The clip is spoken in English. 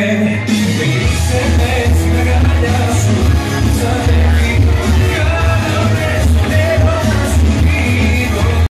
me